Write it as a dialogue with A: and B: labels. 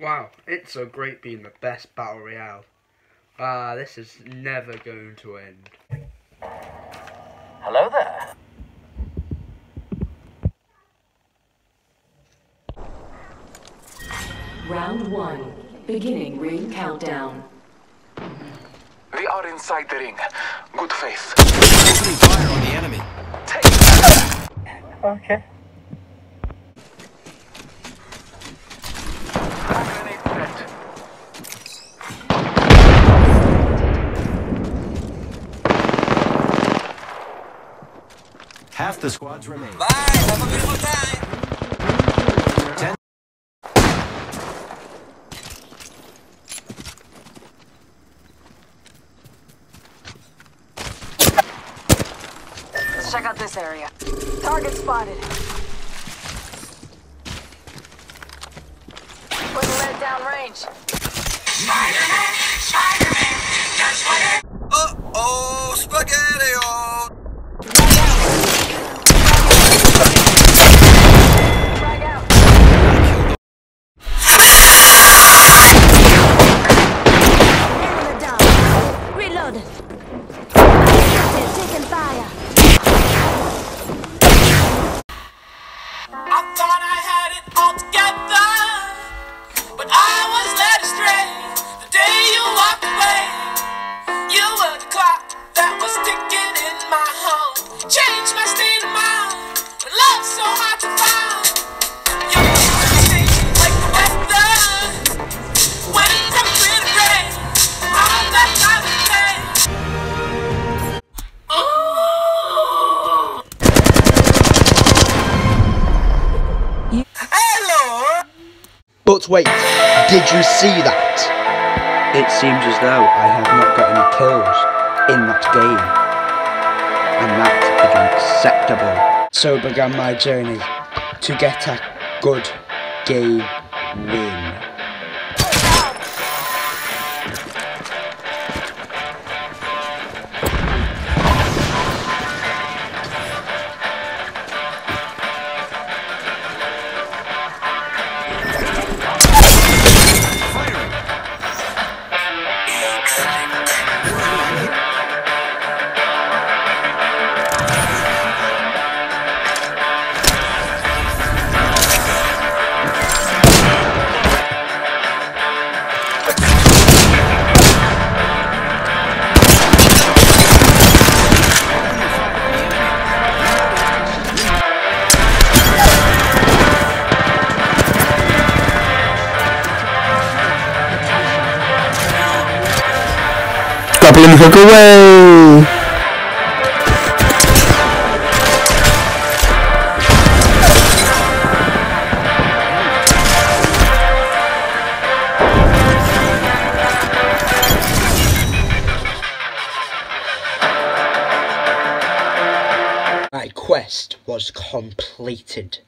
A: Wow, it's so great being the best battle royale. Ah, this is never going to end.
B: Hello there.
C: Round one. Beginning ring countdown.
B: We are inside the ring. Good faith.
D: Opening fire on the enemy.
B: Take
A: Okay.
D: Half the squads remain.
E: Bye. Have a beautiful time.
D: Ten.
F: Let's check out this area. Target spotted. Putting lead down range.
E: Uh-oh,
A: But wait, did you see that? It seems as though I have not got any kills in that game. And that is unacceptable. So began my journey to get a good game win.
G: Goblin hook away!
A: My quest was completed.